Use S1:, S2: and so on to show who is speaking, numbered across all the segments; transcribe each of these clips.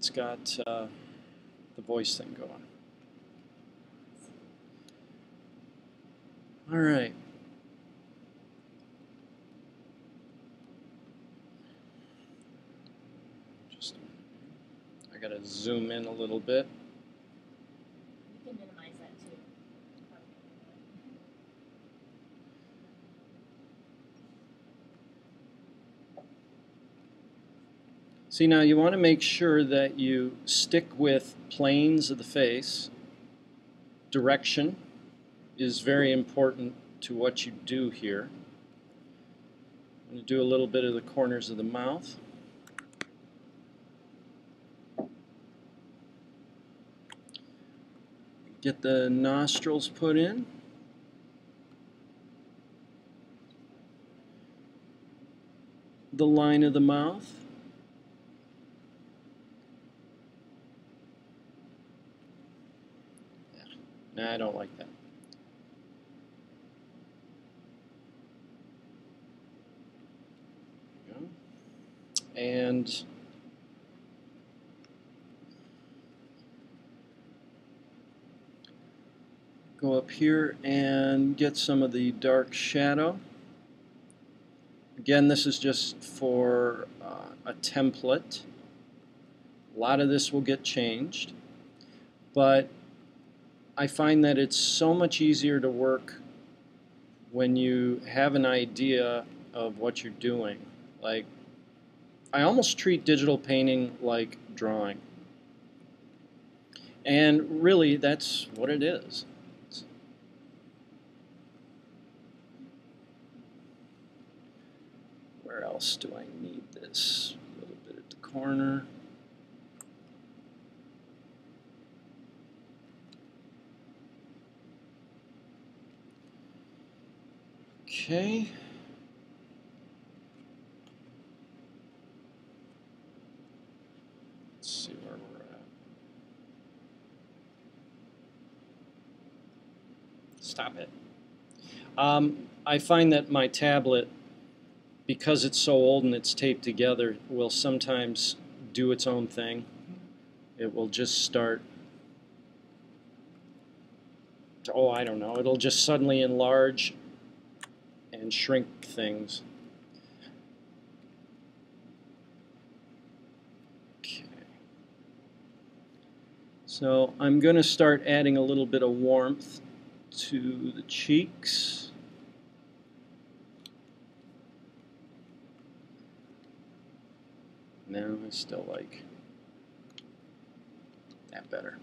S1: It's got uh, the voice thing going. All right. Just, I gotta zoom in a little bit.
S2: You can minimize that too.
S1: See now you want to make sure that you stick with planes of the face. Direction is very important to what you do here. I'm going to do a little bit of the corners of the mouth. Get the nostrils put in. The line of the mouth. I don't like that. And go up here and get some of the dark shadow. Again, this is just for uh, a template. A lot of this will get changed, but I find that it's so much easier to work when you have an idea of what you're doing. Like, I almost treat digital painting like drawing. And really, that's what it is. Where else do I need this? A little bit at the corner. Okay. Let's see where we're at. Stop it. Um, I find that my tablet, because it's so old and it's taped together, will sometimes do its own thing. It will just start oh, I don't know, it'll just suddenly enlarge and shrink things. Okay. So I'm going to start adding a little bit of warmth to the cheeks. Now I still like that better.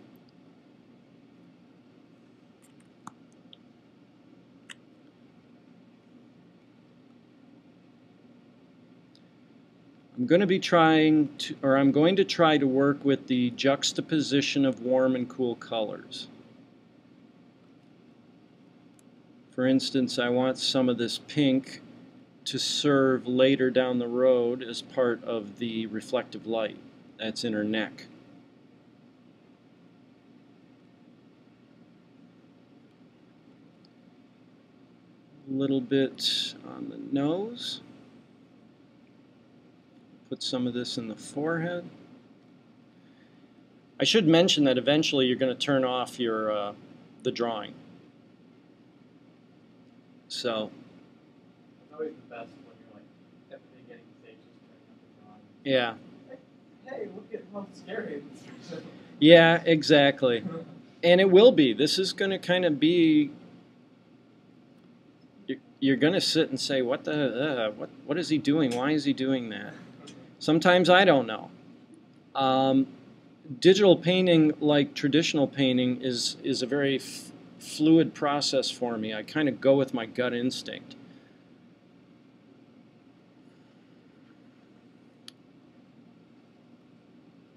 S1: I'm going to be trying to, or I'm going to try to work with the juxtaposition of warm and cool colors. For instance, I want some of this pink to serve later down the road as part of the reflective light that's in her neck. A little bit on the nose. Put some of this in the forehead. I should mention that eventually you're going to turn off your uh, the drawing. So.
S3: It's always the best when you're like at the beginning stage, just turning
S1: Yeah.
S3: Hey, look at how scary.
S1: Yeah, exactly. And it will be. This is going to kind of be. you're- You're going to sit and say, "What the? Uh, what? What is he doing? Why is he doing that?" Sometimes I don't know. Um, digital painting, like traditional painting, is is a very f- fluid process for me. I kind of go with my gut instinct.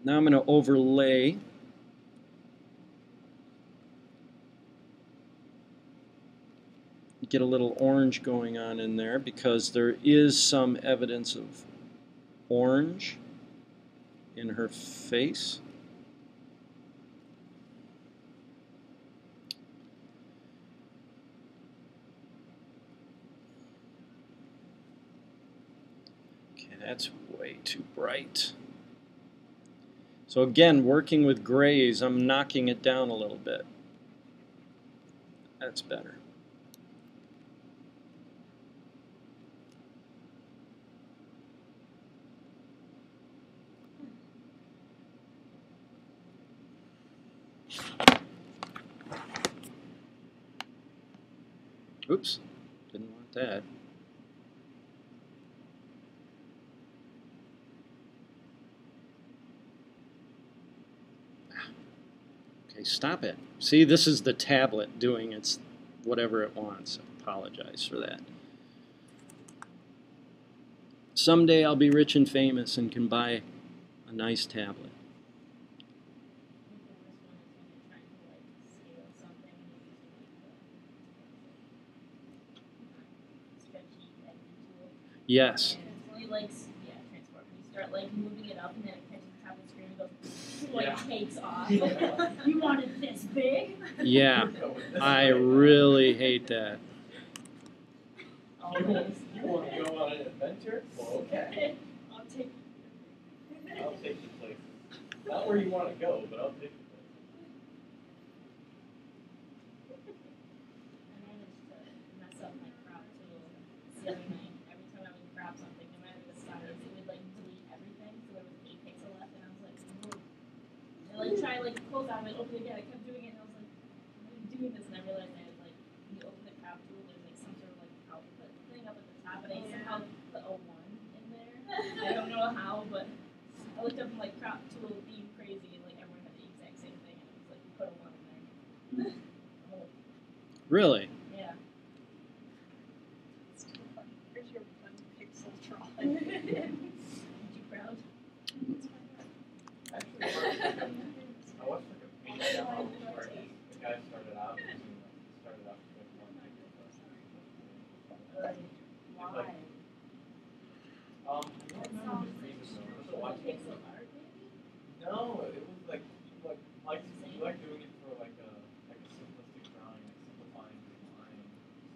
S1: Now I'm going to overlay get a little orange going on in there because there is some evidence of orange in her face. Okay, that's way too bright. So again, working with grays, I'm knocking it down a little bit. That's better. Oops, didn't want that. Okay, stop it. See, this is the tablet doing its whatever it wants. I Apologize for that. Someday I'll be rich and famous and can buy a nice tablet.
S2: I think the worst one is when you're trying to like scale something and you're using like the spreadsheet editing tool.
S1: Yes.
S2: And it's like yeah, transport. When you start like moving it up and then it catches the top of the screen and goes like
S3: Yeah.
S2: takes off.
S3: Yeah.
S2: you wanted this big?
S1: Yeah.
S3: Go with this
S1: I really hate that.
S3: You want, you want to go on an adventure? Well, okay.
S2: I'll take
S3: I'll take you places. Not where you want to go, but I'll take you places.
S2: I managed to mess up my crop tool the other night. Every time I would crop something, no matter the size, it would like delete everything. So there was eight pixel left, and I was like, "Whoa." and I like try like close out of it, open it again. I kept doing it, and I was like, why am I doing this? And I realized I had like when you open the crop tool, there's like some sort of like output thing up at the top, and I oh, somehow put a one in there. I don't know how, but I looked up and like crop tool being crazy, and like everyone had the exact same thing, and it was like you put a one in there. oh,
S1: Really?
S2: yeah.
S4: Where's your one pixel drawing?
S2: Aren't you proud?
S3: Actually, I watched like a, I watched like a paint demo where the guy started out using like, started out with one
S2: Why?
S3: Like, Um, I don't remember the reason. though. Was it watching it?
S2: Pixel art, maybe?
S3: No, it was like you like like you like doing it for like a like a simplistic drawing, like simplifying the line.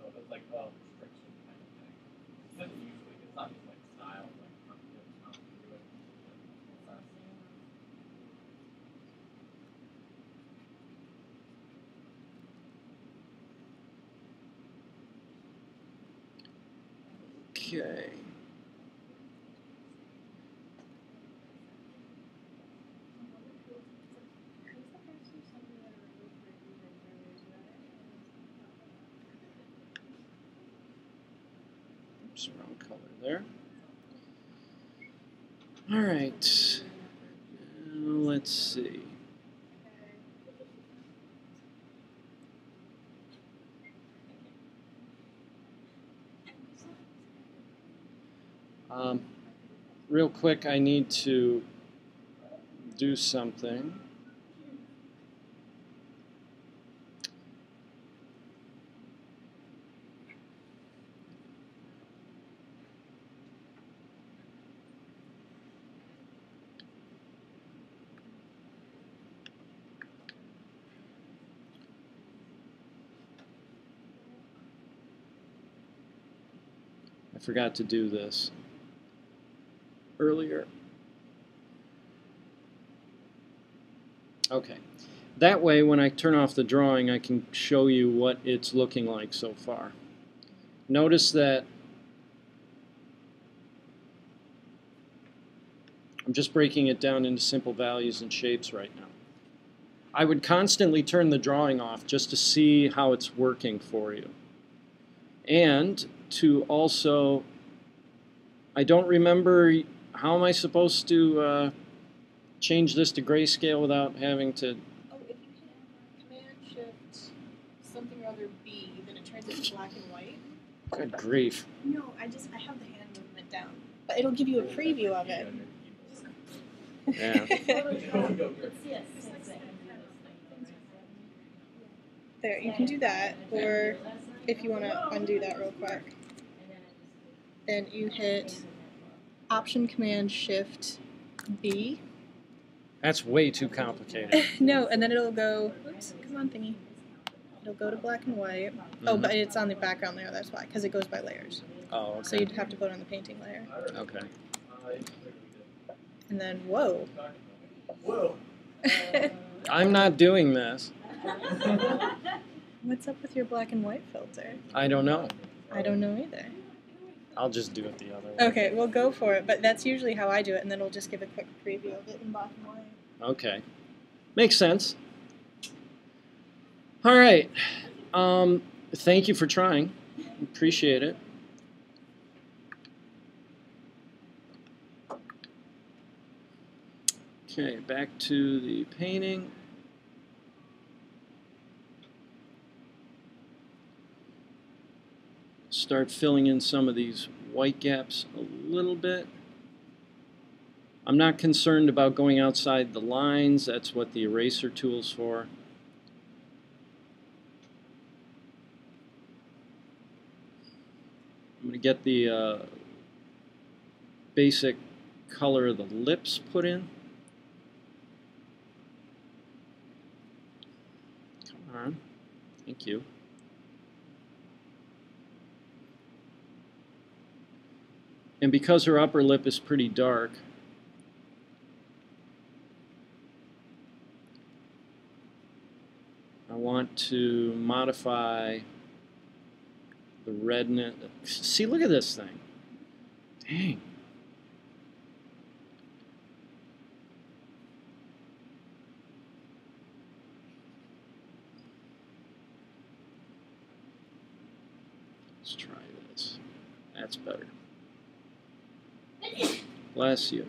S3: So it's like a restriction kind of thing. It doesn't usually it's not his like style, like not you know, it's not to do it.
S2: That's awesome.
S1: Okay. Oops, wrong color there. All right. Now let's see. Um, real quick, I need to do something. I forgot to do this earlier. Okay. That way, when I turn off the drawing, I can show you what it's looking like so far. Notice that I'm just breaking it down into simple values and shapes right now. I would constantly turn the drawing off just to see how it's working for you. And to also, I don't remember how am I supposed to uh, change this to grayscale without having to?
S4: Oh, if you hit Command Shift something or other B, then it turns it to black and white.
S1: Good grief!
S4: No, I just I have the hand movement down, but it'll give you a preview of it.
S1: Yeah.
S4: There, you can do that, or if you want to undo that real quick, then you hit Option Command Shift B.
S1: That's way too complicated.
S4: no, and then it'll go. Oops, come on, thingy. It'll go to black and white. Oh,
S1: Mhm.
S4: but it's on the background layer. That's why, because it goes by layers.
S1: Oh,
S4: So you'd have to put it on the painting layer,
S1: Okay.
S3: It's clearly good.
S4: and then whoa,
S3: Whoa.
S1: I'm not doing this.
S4: What's up with your black and white filter?
S1: I don't know.
S4: I don't know either.
S1: I'll just do it the other way.
S4: Okay, we'll go for it, but that's usually how I do it, and then we'll just give a quick preview of it in black and white.
S1: Okay. Makes sense. All right. Um, thank you for trying. Appreciate it. Okay, back to the painting. Start filling in some of these white gaps a little bit. I'm not concerned about going outside the lines. That's what the eraser tool's for. I'm going to get the uh, basic color of the lips put in. Come on. Thank you. And because her upper lip is pretty dark, I want to modify the redness. See, look at this thing. Dang. Let's try this. That's better. Bless you.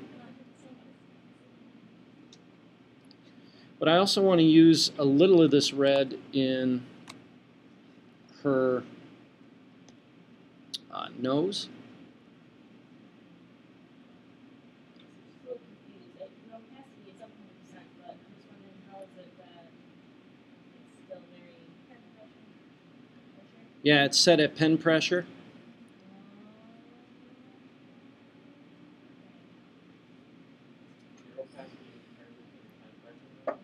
S1: But I also want to use a little of this red in her uh, nose.
S2: a little confused. It, no opacity is up 100%, but I'm just wondering how is it that it's still very pressure?
S1: Yeah, it's set at pen pressure.
S3: Zero opacity compared to the pen pressure.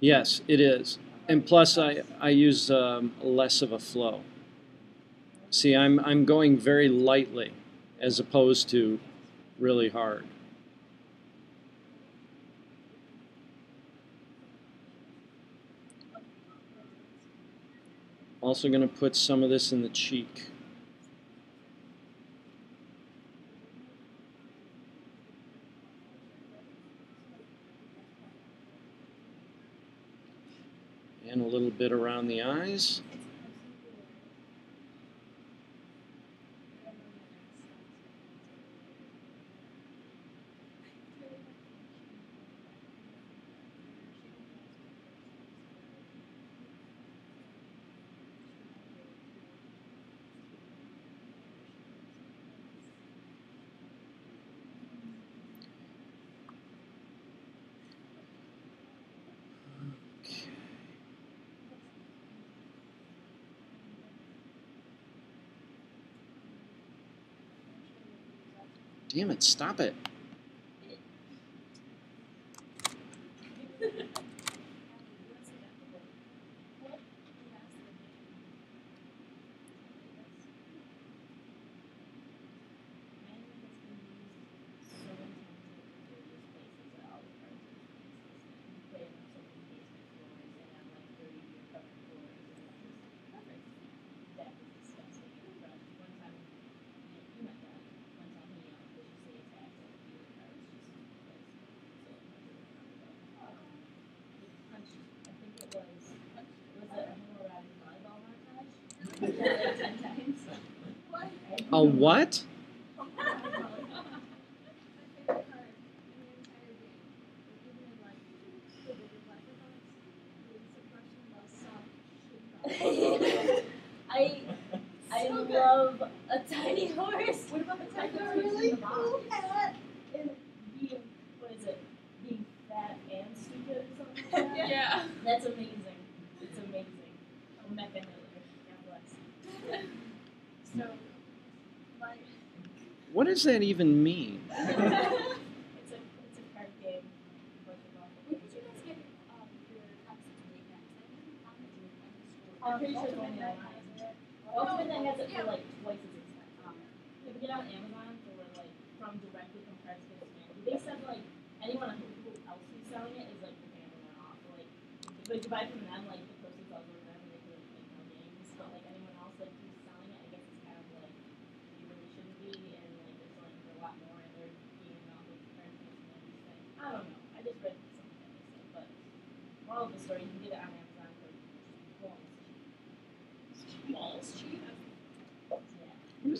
S1: Yes, it is. And plus, I, I use um, less of a flow. See, I'm, I'm going very lightly as opposed to really hard. Also going to put some of this in the cheek. And a little bit around the eyes. Damn it, stop it. A what?
S2: I I love a tiny horse. What about the tiny
S5: a
S2: horse?
S5: really cool hat.
S2: And being what is it? Being fat and stupid or something like that.
S5: Yeah.
S2: That's amazing. It's amazing. Oh, Mecca Miller. God bless.
S5: So, like,
S1: What does that even mean?
S2: it's a it's a card game. Bunch of awful
S5: when did you guys get um, your copies of? I didn't find it in the store.
S2: I'm pretty sure
S5: Ultimate
S2: online.
S5: has it.
S2: Ultimate has it for like twice as expensive. If you get on Amazon for like from directly from Cards Against Humanity, they said like anyone who else who's selling it is But you buy from them, like the proceeds all go to them, and they can like no games. But like anyone else like who's selling it, I guess it's kind of like you really shouldn't be, and like they're selling for a lot more, and they're gaining off of currency and these things. I don't know. I just read something that they said, but moral of the story, you can get it on Amazon for balls cheap. Balls cheap. Yeah. It's all gonna be in the recording.
S1: yeah, pretty much.
S3: Good.
S6: So, um, I do remember the exact service. It was the first time we were playing it, and there was a card in the phone. What's that sound? Well, obviously, and I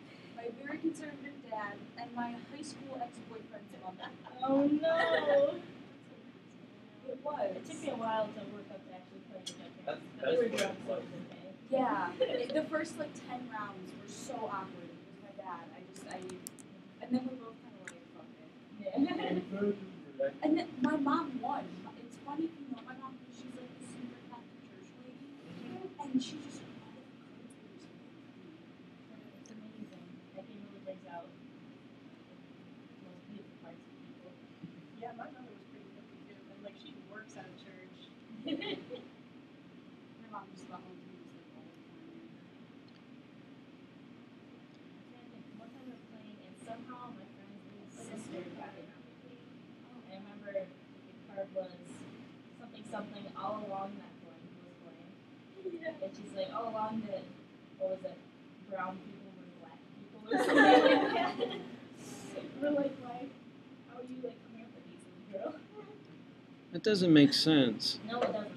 S6: my
S5: very conservative dad, and my high school ex-boyfriend's mother.
S2: Oh no!
S5: It was.
S2: It took me a while to work up to actually playing with my
S3: That's
S2: parents. But they were drunk, so
S3: what
S2: it was okay.
S5: Yeah, it- the first like ten rounds were so awkward with my dad. I just I, and then we both kind of like fuck it.
S2: Yeah.
S5: And then my mom won. It's funny, you know, my mom she's like a super Catholic church lady, mm-hmm. and she just all the cards were just
S2: It's amazing. That game really brings out the most beautiful parts of people.
S6: Yeah, my mother was pretty hippie too, and like she works at a church.
S5: My mom just got home to me like all the time.
S2: One time we were playing, and somehow my friend's sister got in on the game. I remember the card was something something all along that one who was playing. And she's like, all along that, what was it? Brown people were black people or something like that. we're like, why? How are you like coming up with these little girl?
S1: That doesn't make sense.
S2: No, it doesn't.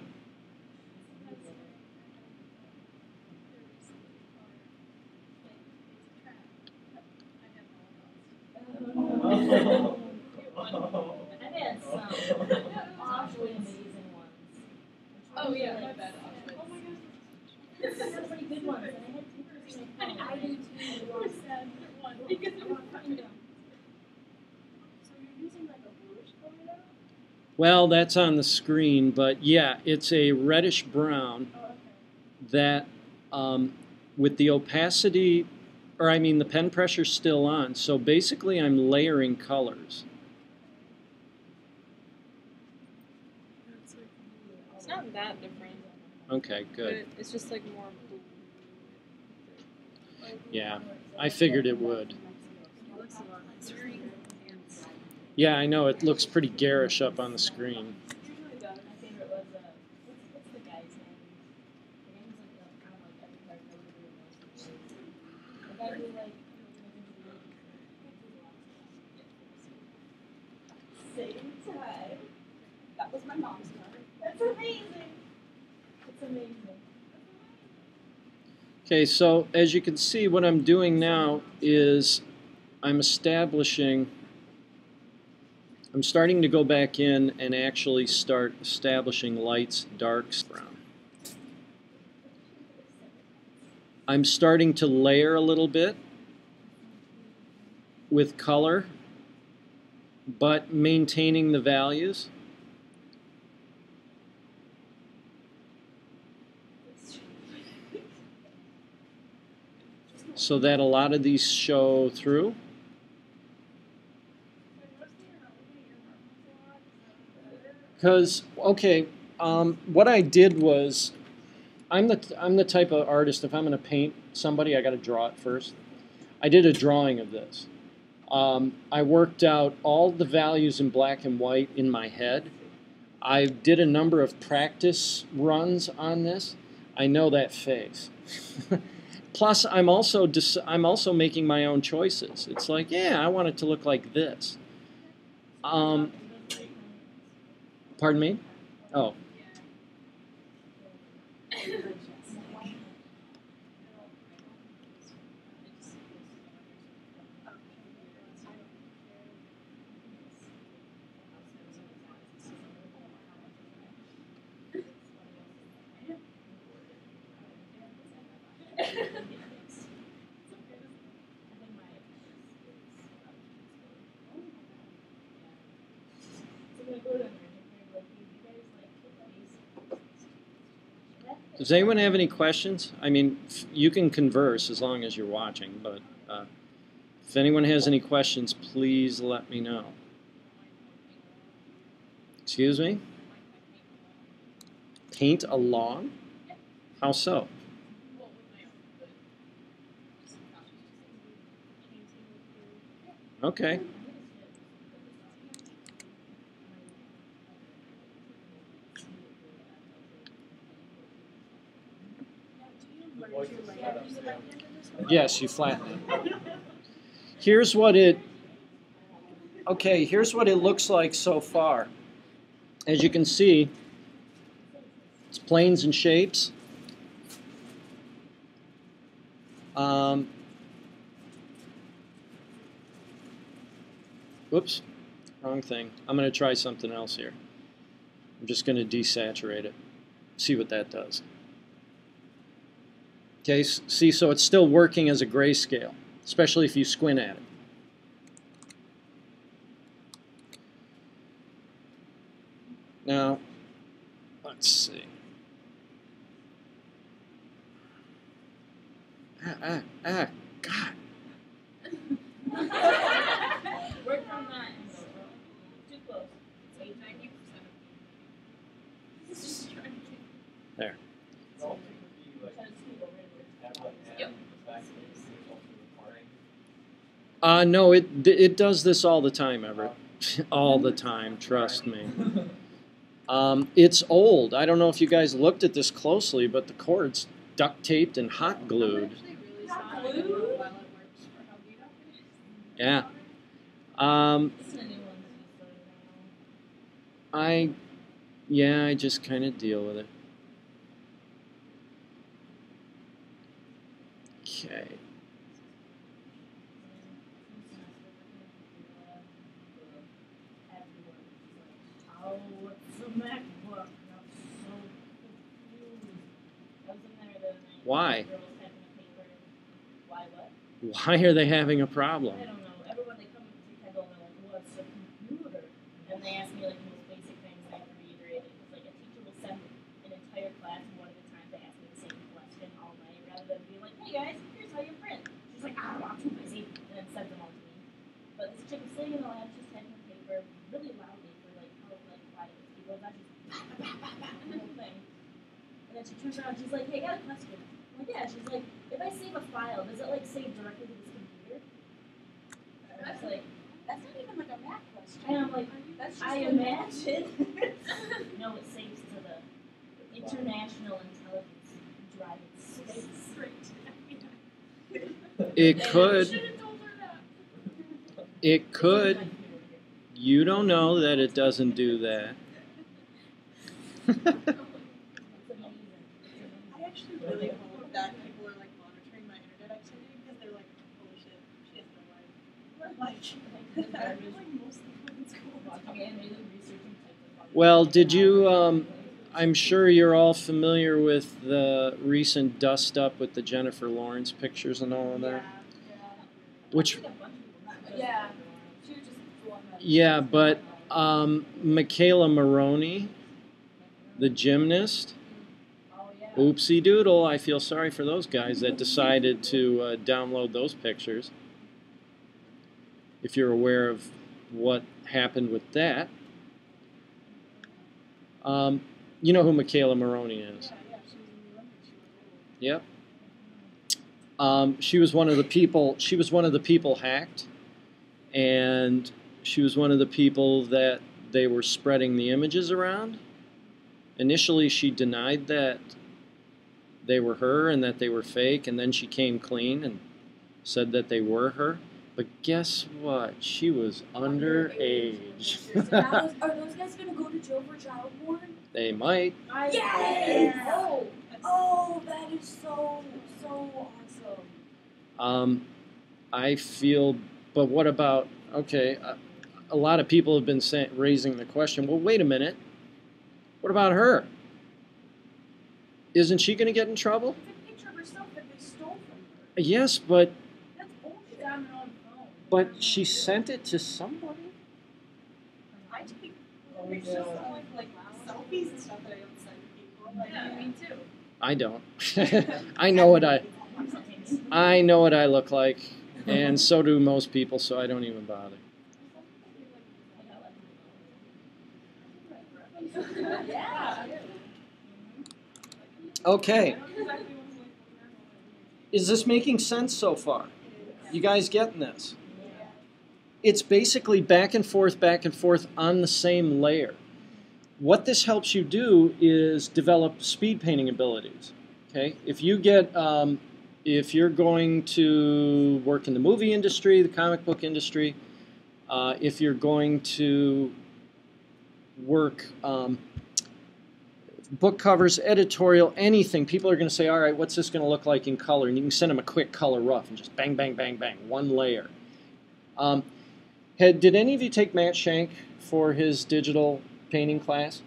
S3: Oh.
S2: I've had some awfully amazing ones.
S6: Oh yeah,
S2: Like,
S6: my bad.
S2: Oh my gosh. Some pretty good ones, and I had pictures in my phone.
S5: I do too.
S6: You're sad one because I want to. So you're using like a bluish color now?
S1: Well, that's on the screen, but yeah, it's a reddish brown
S6: Oh, okay.
S1: that, um, with the opacity, or I mean, the pen pressure still on. So basically, I'm layering colors.
S4: It's not that different.
S1: Okay, good.
S4: it- it's just like more blue.
S1: Yeah, I figured it would. Yeah, I know it looks pretty garish up on the screen.
S5: That was my mom's card.
S2: That's amazing. It's amazing.
S1: Okay, so as you can see, what I'm doing now is I'm establishing, I'm starting to go back in and actually start establishing lights, darks, brown. I'm starting to layer a little bit with color, but maintaining the values. So that a lot of these show through. Because okay, um, what I did was, I'm the I'm the type of artist. If I'm going to paint somebody, I got to draw it first. I did a drawing of this. Um, I worked out all the values in black and white in my head. I did a number of practice runs on this. I know that face. Plus, I'm also dis- I'm also making my own choices. It's like, yeah, I want it to look like this. Um, pardon me? Oh, Does anyone have any questions? I mean, you can converse as long as you're watching, but uh, if anyone has any questions, please let me know. Excuse me? Paint a lawn? How so? Okay.
S3: The voice is set up there.
S1: Yes, you flatten it. Here's what it. Okay, here's what it looks like so far. As you can see, it's planes and shapes. Um, whoops, wrong thing. I'm going to try something else here. I'm just going to desaturate it. See what that does. Okay, see, so it's still working as a grayscale, especially if you squint at it. Now, let's see. Ah, ah, ah, God.
S2: Work on that. Too close. Eight ninety percent. This is just trying to get.
S3: It also could be like
S2: Try to scoop over it.
S3: tablet and
S2: Yep.
S3: the fact that it's also recording.
S1: Uh, no, it it does this all the time, Everett. all the time, trust me. Um, it's old. I don't know if you guys looked at this closely, but the cord's duct taped and hot glued. Yeah. Um, I, yeah, I just kind of deal with it. Okay.
S2: Oh, what's the MacBook? And I'm so confused. I was in there the other night.
S1: Why?
S2: Girls typing a paper. Why
S1: are they having a problem?
S2: I don't know. Everyone they come to Kendall and they're like, "What's a computer?" And they ask me like the most basic things, I have to reiterate it like a teacher will send an entire class one at a time to ask me the same question all night, rather than being like, "Hey guys, here's how you print." She's like, "Ah, I'm too busy," and then sends them all to me. But this chick was sitting in the lab just typing a paper really loudly for like how like quiet it is. People not just bah, bah, bah, bah, bah, the whole thing. And then she turns around, she's like, "Hey, I got a question." I'm like, "Yeah." She's like, "If I save a file, does it like save directly to this computer?" And I was like.
S5: That's not even like a math question.
S2: And I'm like,
S5: That's just
S2: I
S5: a-
S2: imagine. no, it saves to the International Intelligence Drive in Space.
S1: It could.
S2: Should've told her that.
S1: It could.
S2: My computer here.
S1: You don't know that it doesn't do that.
S2: It's amazing. It's
S4: I actually really hope that people are like monitoring my internet activity because they're like, holy shit, she has no life. Like, like most people in school
S2: amazing.
S1: well, did you? Um, I'm sure you're all familiar with the recent dust up with the Jennifer Lawrence pictures and all of that. Which,
S5: Yeah. She was just the one that.
S1: yeah, but um, McKayla Maroney, the gymnast,
S2: Oh,
S1: oopsie doodle. I feel sorry for those guys that decided to uh, download those pictures. If you're aware of what happened with that, um, you know who McKayla Maroney is. Yep. Um, she was one of the people. She was one of the people hacked, and she was one of the people that they were spreading the images around. Initially, she denied that they were her and that they were fake, and then she came clean and said that they were her. But guess what? She was underage.
S5: Now, are those guys gonna go to jail for child porn?
S1: they might.
S2: I,
S5: Yes!
S2: Oh,
S5: Oh, that is so so awesome.
S1: Um, I feel, but what about? Okay, a, a lot of people have been saying, raising the question. Well, wait a minute. What about her? Isn't she going to get in trouble?
S5: It's a
S1: but she sent it to somebody.
S4: I take pictures of like, like selfies and stuff that I don't send people. Like,
S2: Yeah, me
S4: too.
S1: I don't. I know what I I know what I look like, and so do most people. So I don't even bother. Okay. Is this making sense so far? You guys getting this? It's basically back and forth, back and forth on the same layer. What this helps you do is develop speed painting abilities. Okay, if you get, um, if you're going to work in the movie industry, the comic book industry, uh, if you're going to work um, book covers, editorial, anything, people are going to say, all right, what's this going to look like in color? And you can send them a quick color rough and just bang, bang, bang, bang, one layer. Um, had, did any of you take Matt Shank for his digital painting class?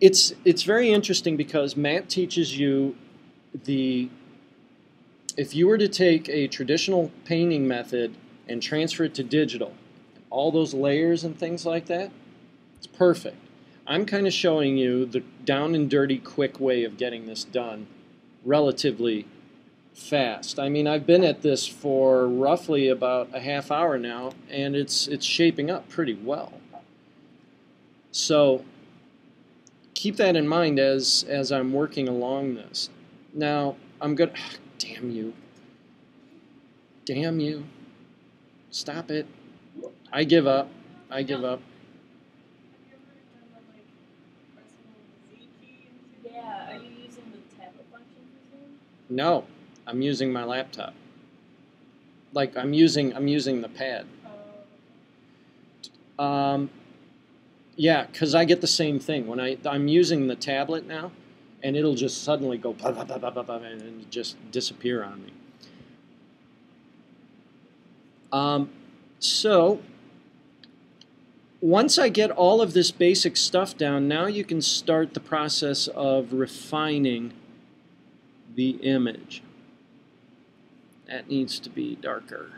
S1: It's, it's very interesting because Matt teaches you the, if you were to take a traditional painting method and transfer it to digital, all those layers and things like that, it's perfect. I'm kind of showing you the down and dirty, quick way of getting this done relatively fast. I mean, I've been at this for roughly about a half hour now, and it's it's shaping up pretty well. So keep that in mind as as I'm working along this. Now I'm good. Damn you! Damn you! Stop it! I give up. I give up.
S2: Yeah, are you using the tablet function for Zoom?
S1: No, I'm using my laptop. Like I'm using I'm using the pad. Um, yeah, because I get the same thing when I I'm using the tablet now, and it'll just suddenly go blah, blah, blah, blah, blah, blah, and just disappear on me. Um, so once I get all of this basic stuff down, now you can start the process of refining the image. That needs to be darker.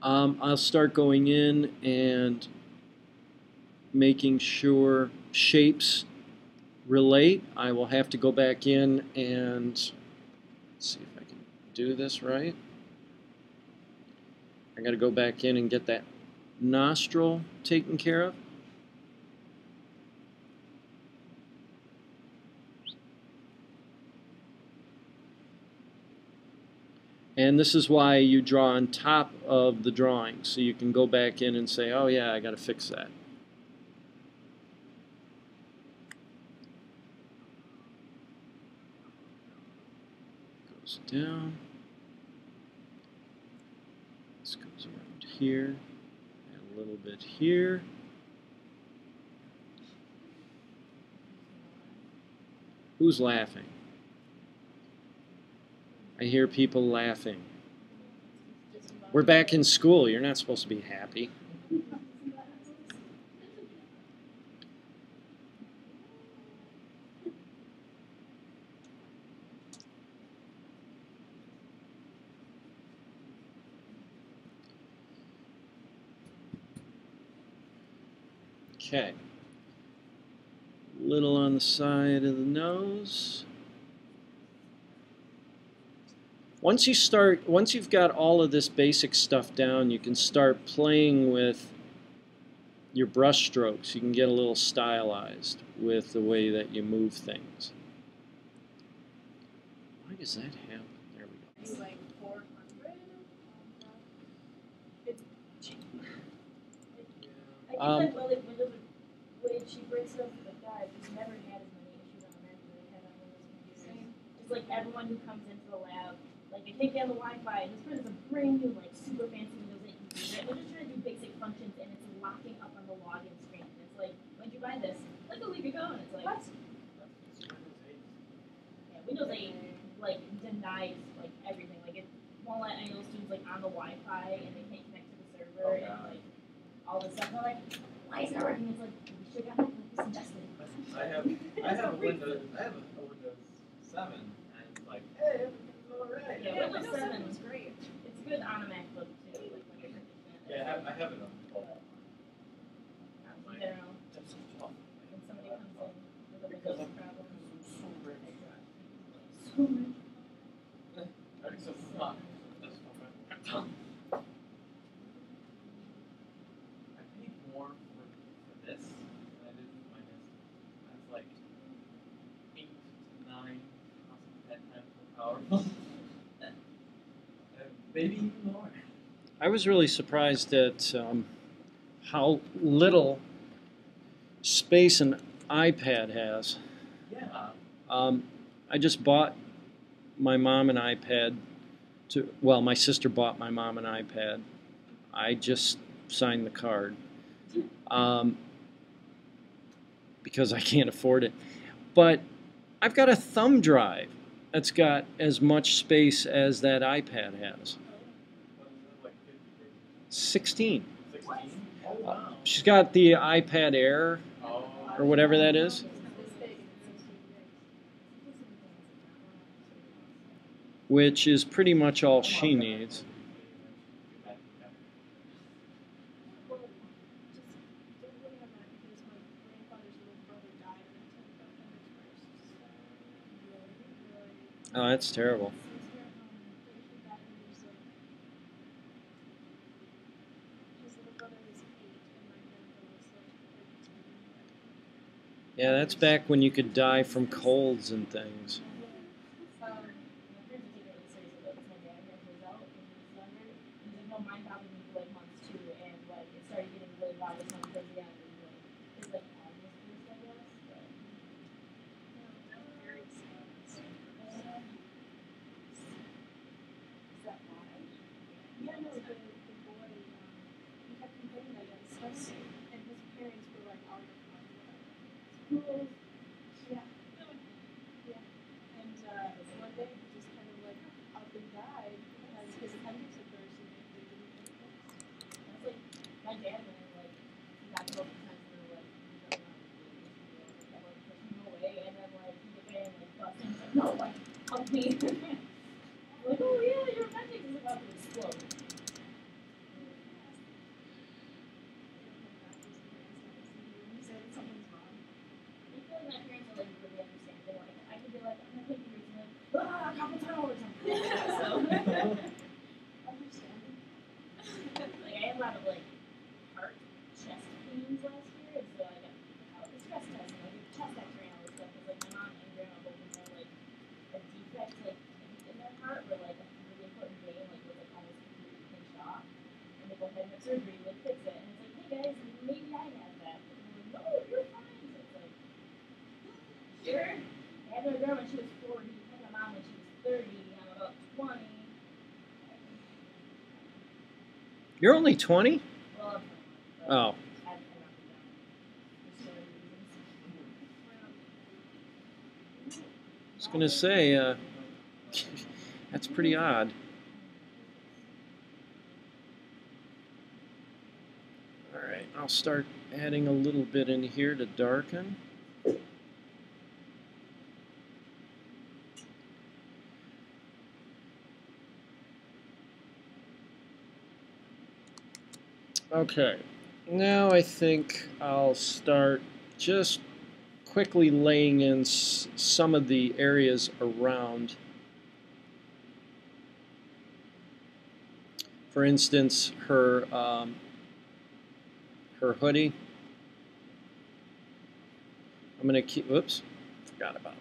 S1: Um, I'll start going in and making sure shapes relate. I will have to go back in and see if I can do this right. I got to go back in and get that nostril taken care of. And this is why you draw on top of the drawing, so you can go back in and say, oh yeah, I got to fix that. Goes down. This goes around here, and a little bit here. Who's laughing? I hear people laughing. We're back in school. You're not supposed to be happy. Okay. Little on the side of the nose. Once you start, once you've got all of this basic stuff down, you can start playing with your brush strokes. You can get a little stylized with the way that you move things. Why does that happen? There we go.
S6: like four hundred.
S2: I think
S1: Um,
S2: that Willie, Windows, when she brings it up to the guy, he's never had as many issues on Mac as they had on Windows computers. Just like everyone who comes into the lab, like they take down the Wi-Fi, and this person is a brand new, like super fancy Windows 8 computer, and they're just trying to do basic functions, and it's locking up on the login screen. And it's like, when'd you buy this? Like a week ago, and it's like, what? Yeah, Windows 8 like denies like everything. Like it won't let any of those students like on the Wi-Fi, and they can't connect to the server,
S3: Oh,
S2: and like all this stuff. And they're like, why is it working? It's like we should have got like this invested.
S3: I have I have a Windows I have a Windows seven and it's like, hey,
S2: yeah, Windows
S6: 7 is great.
S2: It's good on a MacBook too. Like when you're
S3: yeah, I have, I have it on. Yeah.
S2: know, when somebody
S3: comes in with a problem, so.
S1: I was really surprised at um, how little space an iPad has.
S3: Yeah.
S1: Um, I just bought my mom an iPad. To well, my sister bought my mom an iPad. I just signed the card um, because I can't afford it. But I've got a thumb drive that's got as much space as that iPad has.
S3: What is it, like 50,
S1: 16.
S3: 16? Oh, wow.
S1: She's got the iPad Air
S3: Oh.
S1: or whatever that is. which is pretty much all she needs.
S6: Oh, that's don't really have that because my grandfather's little brother died on November first. Really, really.
S1: Oh, that's terrible.
S6: Since here, um, they came back and he was like, his little brother was eight and my grandpa was like thirteen.
S1: Yeah, that's back when you could die from colds and things.
S2: Um, my parents take it really seriously though, 'cause my dad had his out when he was younger. He's like, no, mine bothered me for like months too, and like it started getting really bothersome towards the end. And like, it's like asthma first, I guess. But
S6: Very sad.
S2: is that why?
S6: Yeah, no, the, the boy, um, he kept complaining, I guess, and his parents were like out of
S2: Cool.
S6: Yeah. Yeah. And uh, one day he just kind of like up and died because his appendix had burst and they didn't get it fixed.
S2: That's like my dad and I like he got broke times and we were like we don't know like that like pushing him away and then like he get there and like busting he's like no like me like oh yeah your appendix is about to explode.
S6: He said something's wrong.
S2: I feel like my parents are like really understanding. Like I could be like I'm gonna take you and like ah Papa Tower or something. so
S6: Understanding.
S2: like I had a lot of like heart chest pains last year and so I got out the stress test and I did chest x-ray and all this stuff because like my mom and grandma both had like a defect like in their heart where like a really important vein like was like almost completely pinched off and they both had to have surgery to like fix it and it's like hey guys maybe I have that and I'm like no you're fine so it's like sure I had my grandma when she was 40 I had my mom when she was 30 I'm about 20
S1: You're only 20?
S2: well
S1: Oh,
S2: I, I knocked it down for story reasons
S1: I was going to say, uh, that's pretty odd. Alright, I'll start adding a little bit in here to darken. Okay, now I think I'll start just quickly laying in some of the areas around. For instance, her um, her hoodie. I'm gonna keep. Whoops, forgot about. It.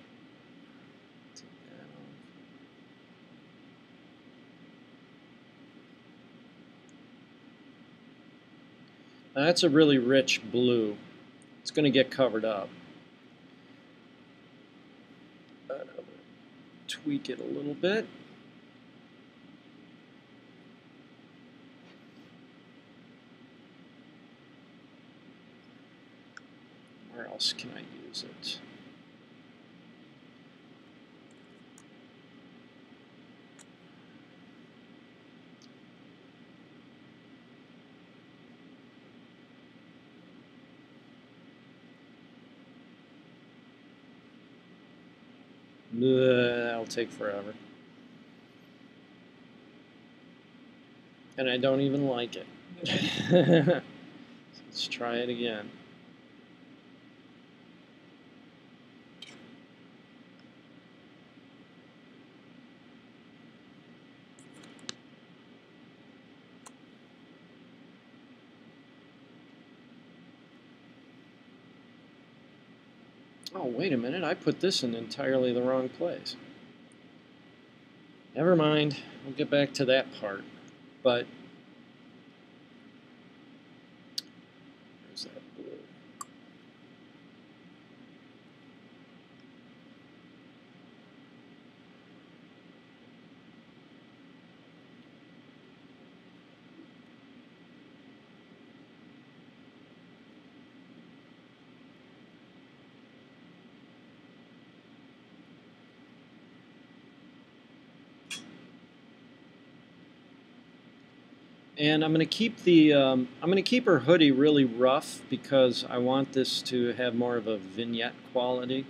S1: Take that off. Now that's a really rich blue. It's going to get covered up. Tweak it a little bit. Where else can I use it? Ugh, That'll take forever. And I don't even like it. Let's try it again. Oh, wait a minute. I put this in entirely the wrong place. Never mind. We'll get back to that part. But And I'm going to keep the um, I'm going to keep her hoodie really rough because I want this to have more of a vignette quality.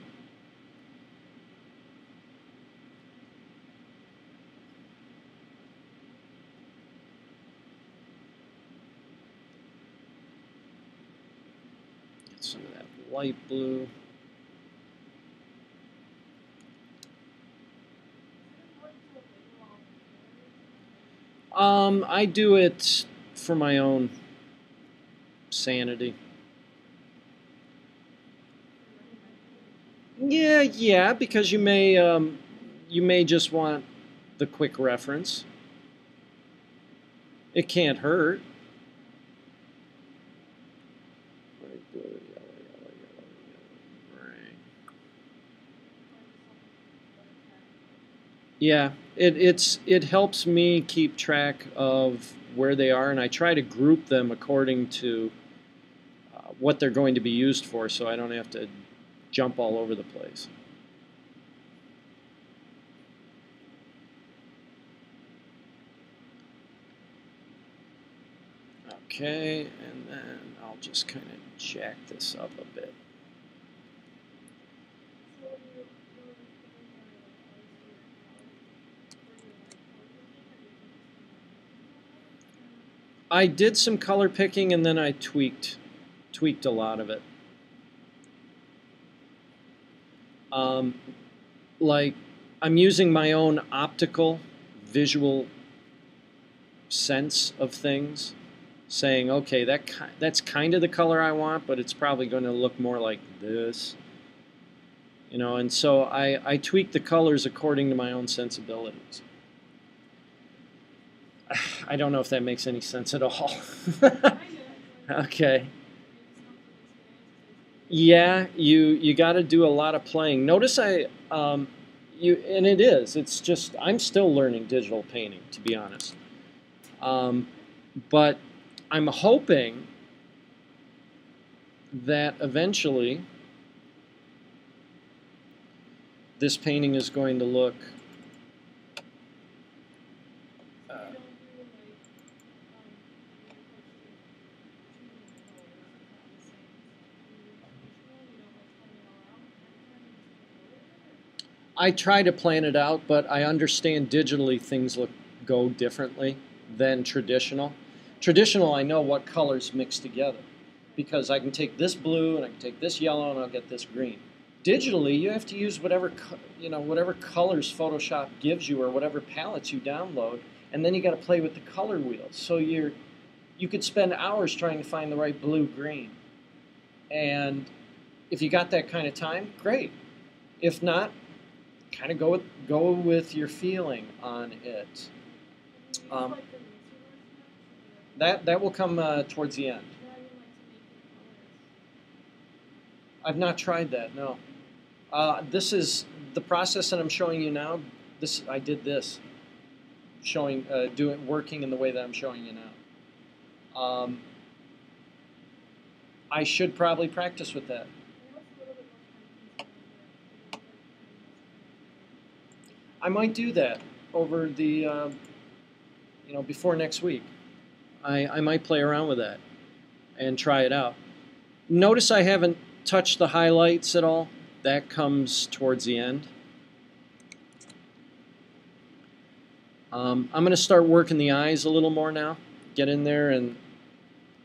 S1: Get some of that light blue. Um, I do it for my own sanity. Yeah, yeah, because you may um, you may just want the quick reference. It can't hurt. Light blue, yellow, yellow, yellow, yellow, gray. Yeah, it it's it helps me keep track of where they are, and I try to group them according to uh, what they're going to be used for, so I don't have to jump all over the place. Okay, and then I'll just kind of jack this up a bit.
S6: So when you when you
S1: I did some color picking and then I tweaked tweaked a lot of it. Um, like I'm using my own optical visual sense of things saying okay that that's kind of the color I want but it's probably going to look more like this you know and so I, I tweak the colors according to my own sensibilities I don't know if that makes any sense at all. okay. Yeah, you you got to do a lot of playing. Notice I um, you and it is. It's just I'm still learning digital painting to be honest. Um, but I'm hoping that eventually this painting is going to look I try to plan it out, but I understand digitally things look go differently than traditional. Traditional, I know what colors mix together because I can take this blue and I can take this yellow and I'll get this green. Digitally, you have to use whatever you know, whatever colors Photoshop gives you or whatever palettes you download, and then you got to play with the color wheels. So you're you could spend hours trying to find the right blue green. And if you got that kind of time, great. If not, kind of go with go with your feeling on it. Um, that that will come uh, towards the end. I've not tried that. No. Uh, this is the process that I'm showing you now. This I did this, showing uh, doing working in the way that I'm showing you now. Um, I should probably practice with that. I might do that over the, uh, you know, before next week. I, I might play around with that and try it out. Notice I haven't touched the highlights at all. That comes towards the end. Um, I'm going to start working the eyes a little more now. Get in there and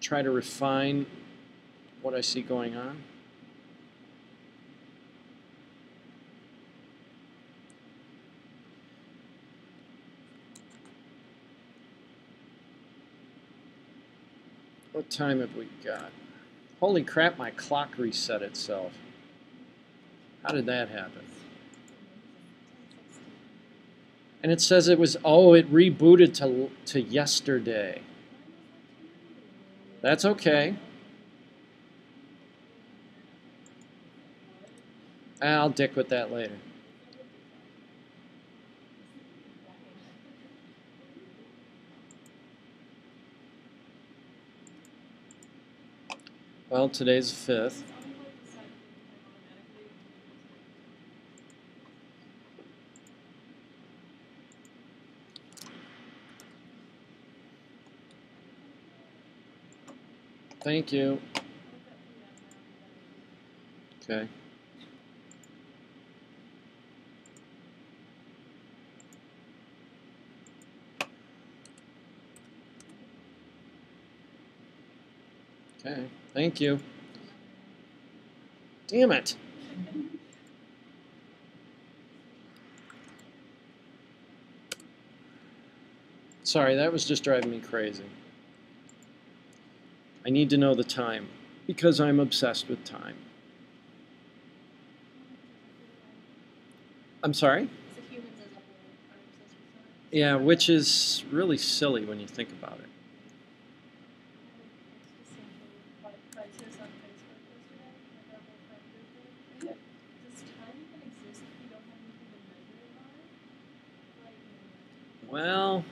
S1: try to refine what I see going on. What time have we got? Holy crap, my clock reset itself. How did that happen? And it says it was, oh, it rebooted to, to yesterday. That's okay. I'll dick with that later. Well, today's 5th. Thank you. Okay. Okay, thank you. Damn it. Sorry, that was just driving me crazy. I need to know the time because I'm obsessed with time. I'm sorry?
S4: So humans as a whole are obsessed with time.
S1: Yeah, which is really silly when you think about it.
S6: It's just simple. Like, I said on Facebook yesterday, like our whole friend group did. Does time even exist if you don't have anything to measure it on? Like,
S1: Well,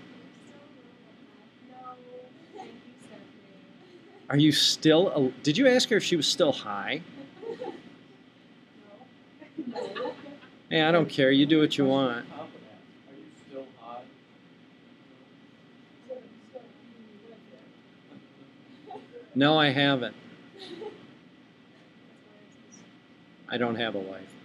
S1: are you still. A, did you ask her if she was still high? Hey, I don't care. You do what you want. No, I haven't. I don't have a wife.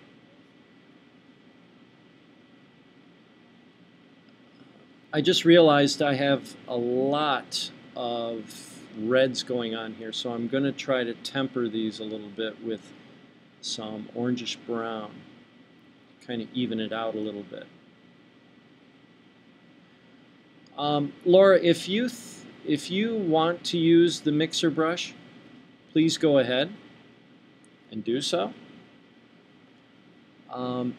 S1: I just realized I have a lot of reds going on here, so I'm going to try to temper these a little bit with some orangish brown, kind of even it out a little bit. Um, Laura, if you if you want to use the mixer brush, please go ahead and do so. Um,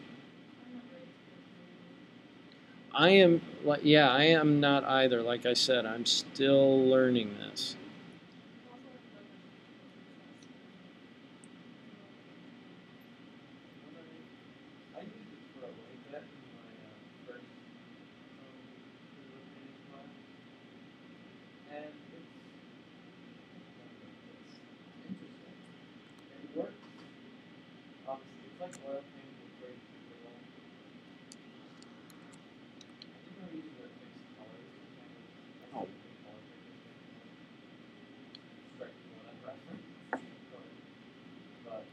S1: I am, yeah, I am not either. Like I said, I'm still learning this.
S3: I used it for a weight bet in my uh, first um, illustrating class, and it's, it's interesting. It works. Obviously, it's like oil paint with very super long. I think I'm using the mixed colors. I
S1: Oh.
S3: see the color pictures. Strike the one I referenced. But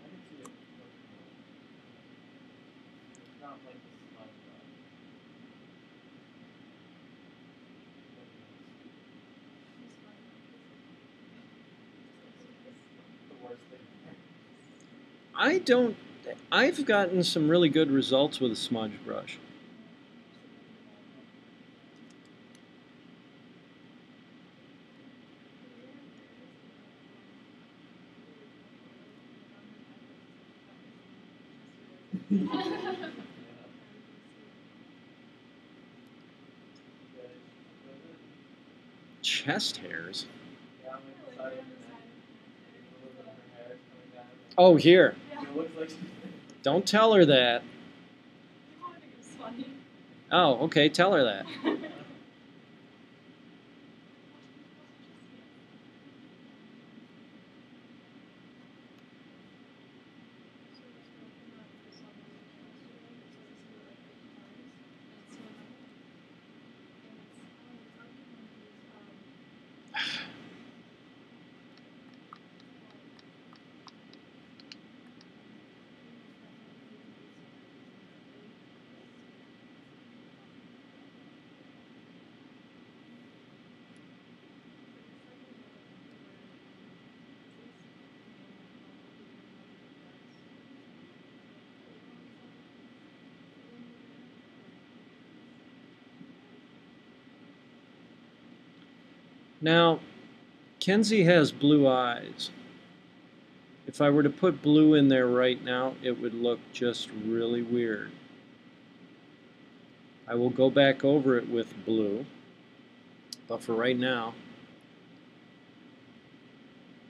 S3: I can see it working well. It's not like the smudge brush. The worst thing.
S1: I don't. I've gotten some really good results with a smudge brush. Chest hairs.
S3: Yeah, I'm excited. A little bit of her hair is coming hairs.
S1: Oh, here. Don't tell her that. Oh, okay. Tell her that. Now, Kenzie has blue eyes. If I were to put blue in there right now, it would look just really weird. I will go back over it with blue, but for right now,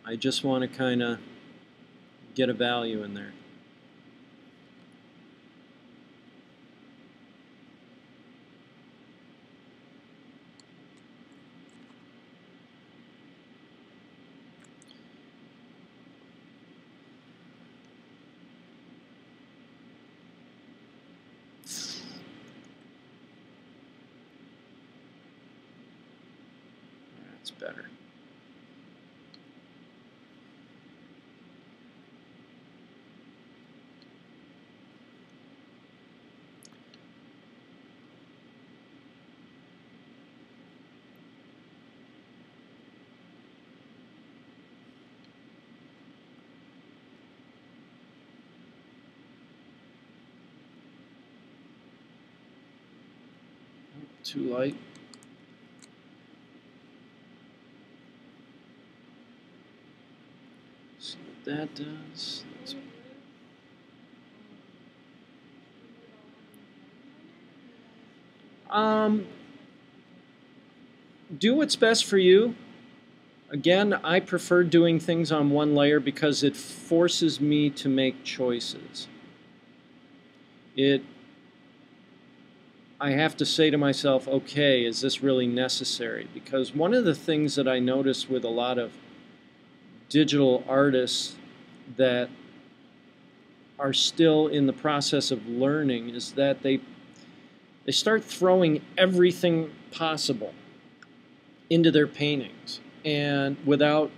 S1: I just want to kind of get a value in there. That's better. Too light. See what that does. Um, do what's best for you. Again, I prefer doing things on one layer because it forces me to make choices. It I have to say to myself, okay, is this really necessary? Because one of the things that I notice with a lot of digital artists that are still in the process of learning is that they they start throwing everything possible into their paintings and without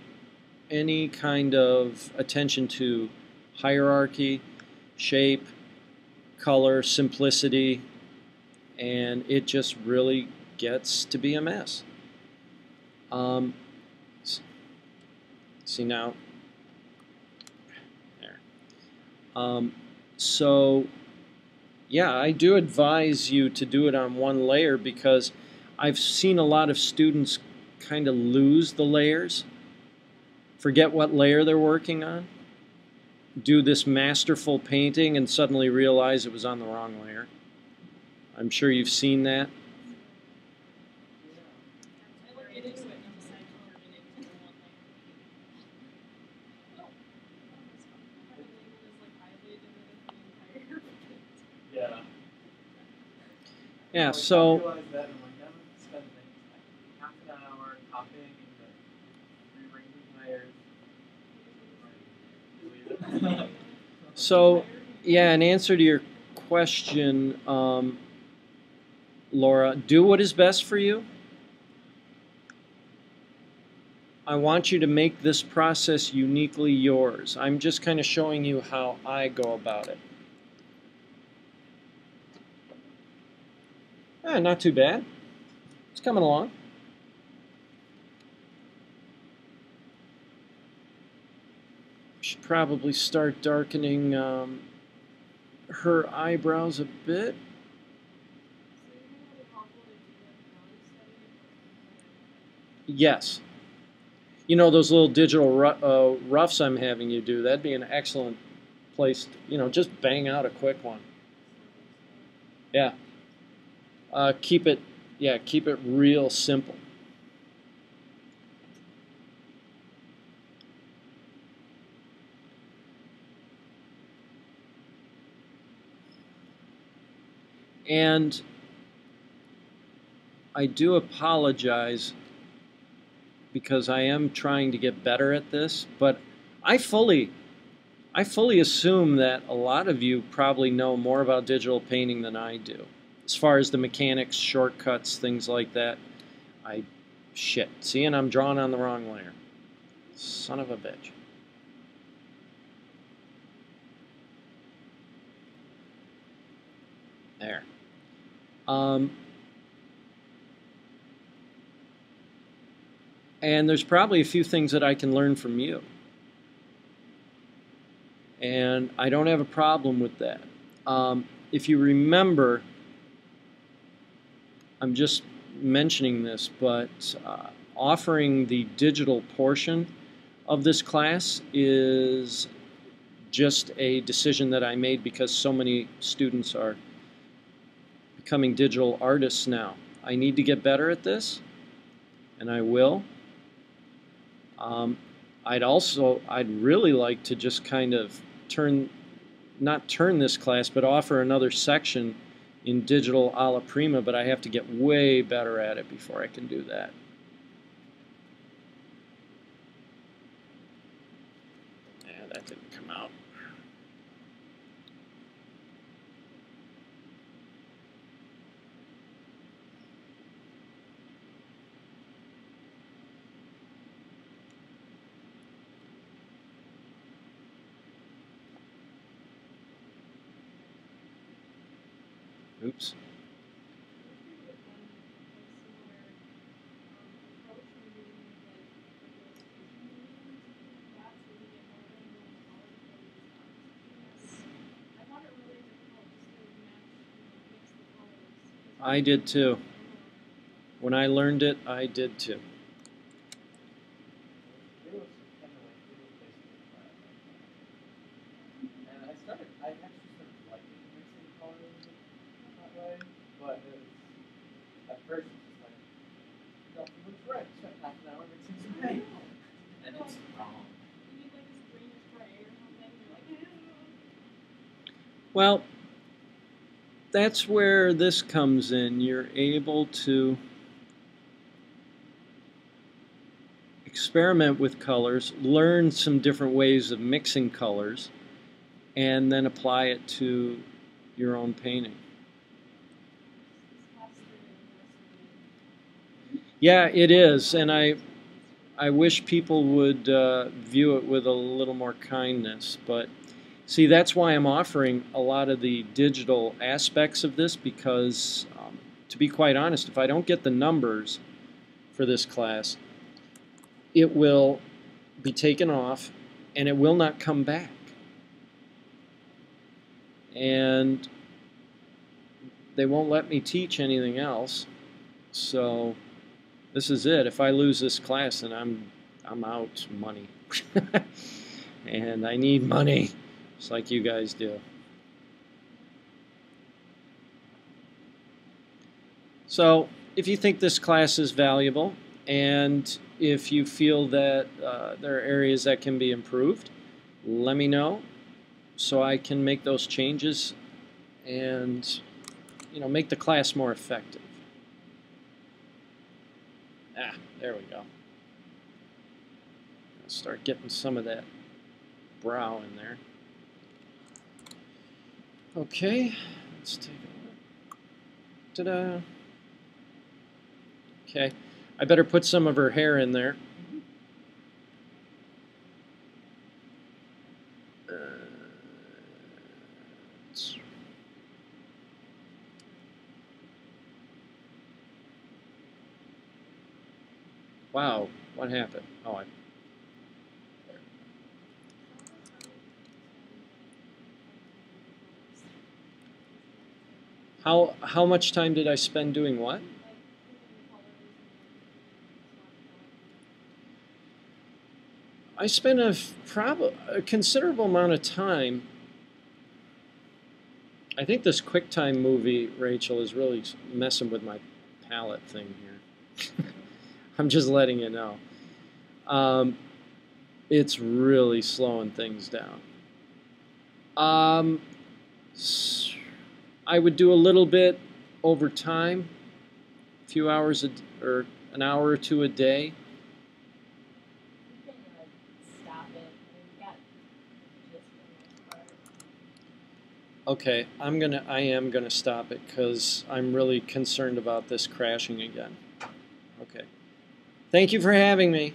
S1: any kind of attention to hierarchy, shape, color, simplicity, and it just really gets to be a mess. Um, see now, there. Um, so, yeah, I do advise you to do it on one layer because I've seen a lot of students kind of lose the layers, forget what layer they're working on, do this masterful painting and suddenly realize it was on the wrong layer. I'm sure you've seen that.
S2: I look into it and decide to turn it into one layer. I have it labeled as like highlighted in the entire
S3: Yeah.
S1: Yeah, so
S3: I realized that I'm like, I'm spending like half an hour copying and then rearranging layers. Delete it.
S1: So, yeah, in answer to your question, um, Laura, do what is best for you. I want you to make this process uniquely yours. I'm just kind of showing you how I go about it. Eh, not too bad. It's coming along. Should probably start darkening um, her eyebrows a bit. Yes. You know those little digital uh, roughs I'm having you do. That'd be an excellent place. To, you know, just bang out a quick one. Yeah. Uh, keep it. Yeah, keep it real simple. And I do apologize because I am trying to get better at this, but I fully I fully assume that a lot of you probably know more about digital painting than I do. As far as the mechanics, shortcuts, things like that. I shit. See, and I'm drawing on the wrong layer. Son of a bitch. There. Um, and there's probably a few things that I can learn from you. And I don't have a problem with that. Um, if you remember, I'm just mentioning this, but uh, offering the digital portion of this class is just a decision that I made because so many students are becoming digital artists now. I need to get better at this, and I will. Um, I'd also, I'd really like to just kind of turn, not turn this class, but offer another section in digital alla prima, but I have to get way better at it before I can do that. Yeah, that didn't come out. Oops. I did too. When I learned it, I did too.
S3: It was kind of like it was basically flat. And I started, I actually started liking mixing colors that way, but it was, at first it's just like, nothing looks right. Spent half an hour mixing some paint, and it's wrong.
S1: Well, that's where this comes in. You're able to experiment with colors, learn some different ways of mixing colors, and then apply it to your own painting. Yeah, it is, and I, I wish people would uh, view it with a little more kindness. But see, that's why I'm offering a lot of the digital aspects of this because, um, to be quite honest, if I don't get the numbers for this class, it will be taken off and it will not come back. And they won't let me teach anything else. So this is it. If I lose this class, then I'm I'm out money. and I need money, just like you guys do. So if you think this class is valuable and if you feel that uh, there are areas that can be improved, let me know so I can make those changes and you know make the class more effective. Ah, there we go. Start getting some of that brow in there. Okay, let's take a look. Ta-da! Okay, I better put some of her hair in there. Uh, Wow, what happened? Oh, I, how how much time did I spend doing what? I spent a prob a considerable amount of time. I think this QuickTime movie, Rachel, is really messing with my palette thing here. I'm just letting you know. Um, it's really slowing things down. Um, s- I would do a little bit over time, a few hours a or an hour or two a day. Okay, I'm gonna, I am gonna stop it because I'm really concerned about this crashing again. Okay. Thank you for having me.